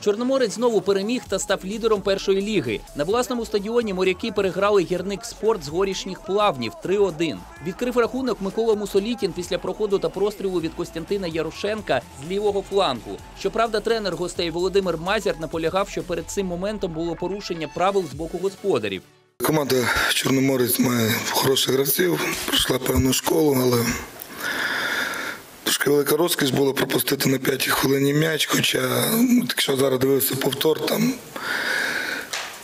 Чорноморець знову переміг та став лідером першої ліги. На власному стадіоні моряки переграли гірник спорт з горішніх плавнів 3-1. Відкрив рахунок Микола Мусолітін після проходу та прострілу від Костянтина Ярошенка з лівого флангу. Щоправда, тренер гостей Володимир Мазяр наполягав, що перед цим моментом було порушення правил з боку господарів. Команда Чорноморець має хороших гравців, пройшла певну школу, але трошки велика розкіш була пропустити на п'ятій хвилині м'яч, хоча, ну, якщо зараз дивився повтор, там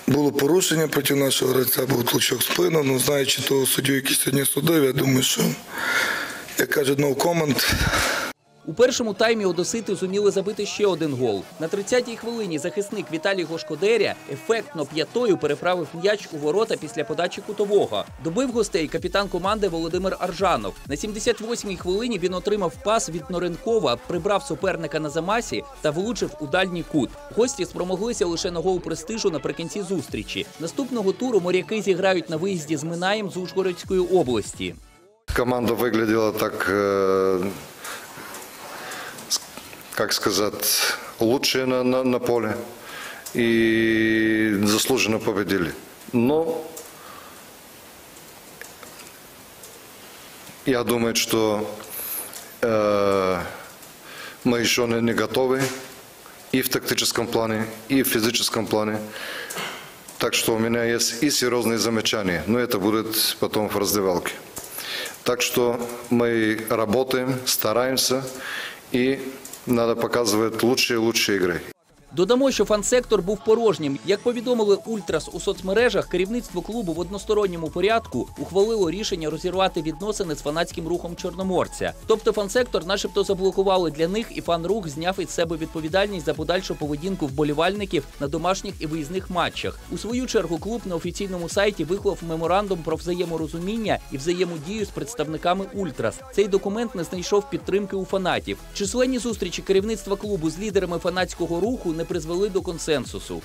було порушення проти нашого гравця, був толчок спину. Ну, знаючи того суддю, який сьогодні судив, я думаю, що, як каже, no comment. У першому таймі одосити зуміли забити ще один гол. На 30-й хвилині захисник Віталій Гошкодеря ефектно п'ятою переправив м'яч у ворота після подачі кутового. Добив гостей капітан команди Володимир Аржанов. На 78-й хвилині він отримав пас від Норенкова, прибрав суперника на замасі та влучив у дальній кут. Гості спромоглися лише на гол престижу наприкінці зустрічі. Наступного туру моряки зіграють на виїзді з Минаєм з Ужгородської області. Команда выглядела так, с- как сказать, лучше на, на, на поле и заслуженно победили. Но я думаю, что э, мы еще не, не готовы и в тактическом плане, и в физическом плане. Так что у меня есть и серьезные замечания, но это будет потом в раздевалке. Так что мы работаем, стараемся и надо показывать лучшие и лучшие игры. Додамо, що фан-сектор був порожнім. Як повідомили Ультрас у соцмережах, керівництво клубу в односторонньому порядку ухвалило рішення розірвати відносини з фанатським рухом чорноморця. Тобто фан-сектор, начебто, заблокували для них, і фан-рух зняв із себе відповідальність за подальшу поведінку вболівальників на домашніх і виїзних матчах. У свою чергу клуб на офіційному сайті виклав меморандум про взаєморозуміння і взаємодію з представниками Ультрас. Цей документ не знайшов підтримки у фанатів. Численні зустрічі керівництва клубу з лідерами фанатського руху не призвели до консенсусу.